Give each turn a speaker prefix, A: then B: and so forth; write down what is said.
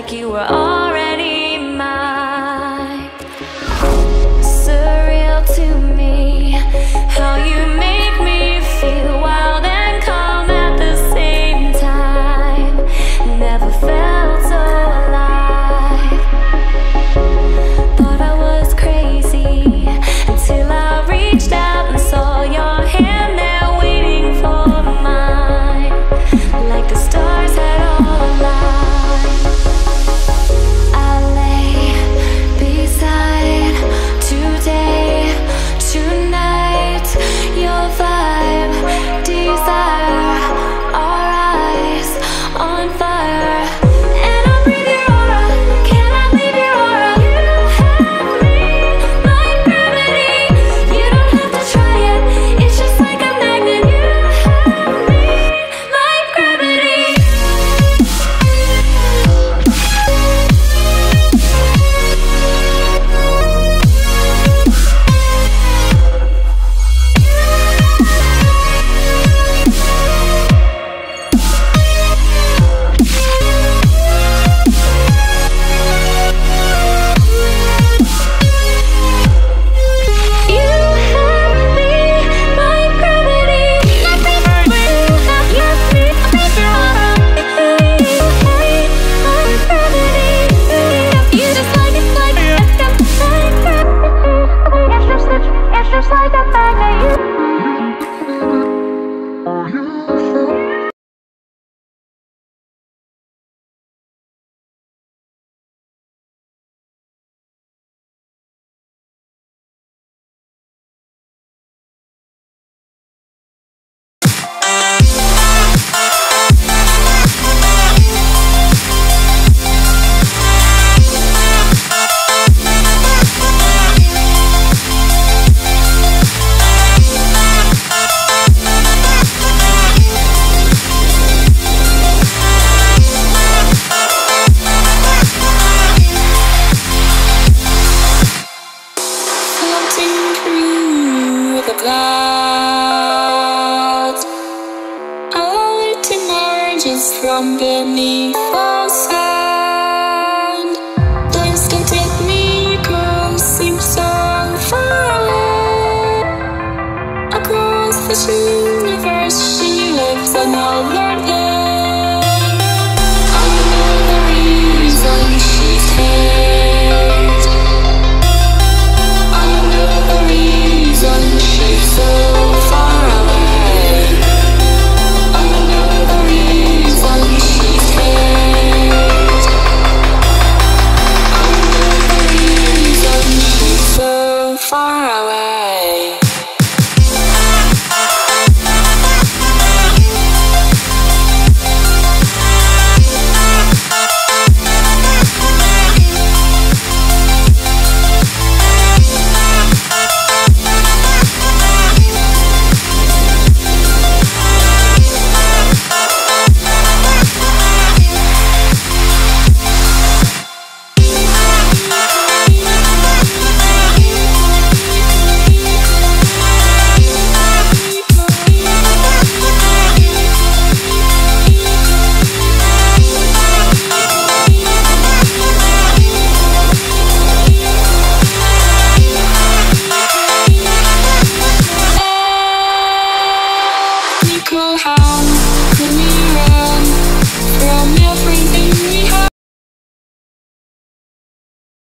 A: like you were already
B: universe, she lives another